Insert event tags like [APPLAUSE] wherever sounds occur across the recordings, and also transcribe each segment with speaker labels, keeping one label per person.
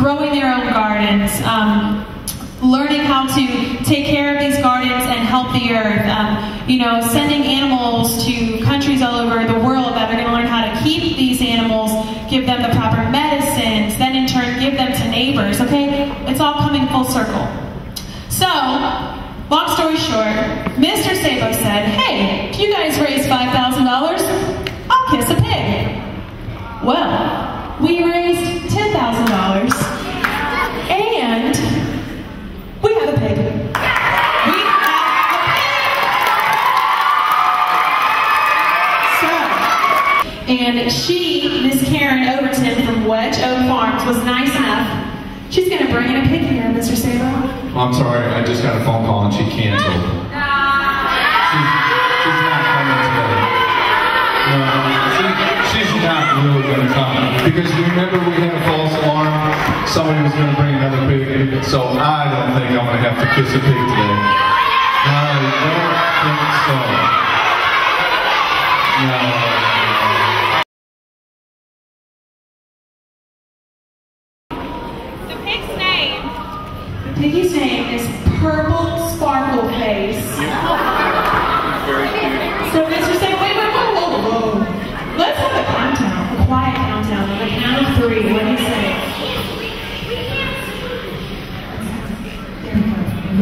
Speaker 1: growing their own gardens, um, learning how to take care of these gardens and help the earth. Um, you know, sending animals to countries all over the world that are going to learn how to keep these animals, give them the proper medicines, then in turn give them to neighbors. Okay, it's all coming full circle. So, long story short, Mr. Sabo said, "Hey, if you guys raise five thousand dollars, I'll kiss a pig." Well, we raised ten thousand dollars, and we have a pig. We have a pig. So, and she, Miss Karen Overton from Wedge Oak Farms, was nice enough. She's going to bring in a pig here, Mr. Sabo.
Speaker 2: I'm sorry, I just got a phone call and she canceled. [LAUGHS] She's, she's not coming today. No, she, she's not really going to come. Because remember we had a false alarm? Somebody was going to bring another pig, so I don't think I'm going to have to kiss a pig today. I don't think so. No.
Speaker 3: The
Speaker 1: piggy's name is Purple Sparkle Face. So, Mr. Say, wait, wait, whoa, whoa, whoa. Let's have a countdown, a quiet countdown. On the count of three, what do you say?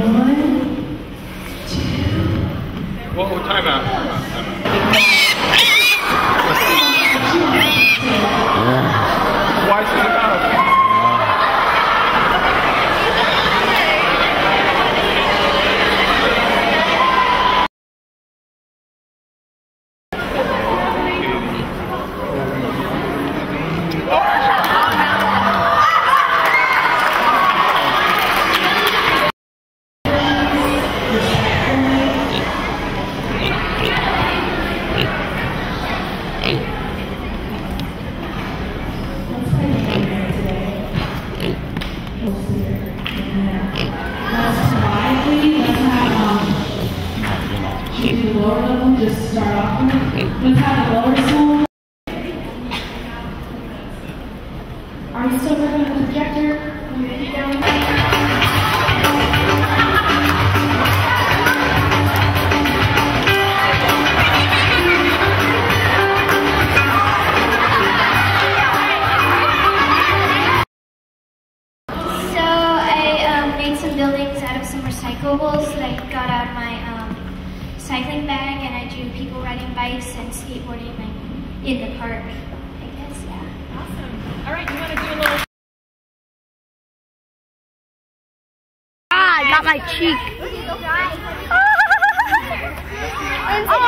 Speaker 1: One, two.
Speaker 2: Whoa, time out.
Speaker 1: Do the lower level, just start off with? Have the lower school. Are you still working on the projector? You keep?
Speaker 4: So I made some buildings out of some recyclables that I got out of my um, cycling bag, and I do people riding bikes and skateboarding like, in the park. I guess, yeah.
Speaker 3: Awesome. All right, you want to do a little.
Speaker 5: Ah, I got my cheek.
Speaker 4: Lindsay, [LAUGHS]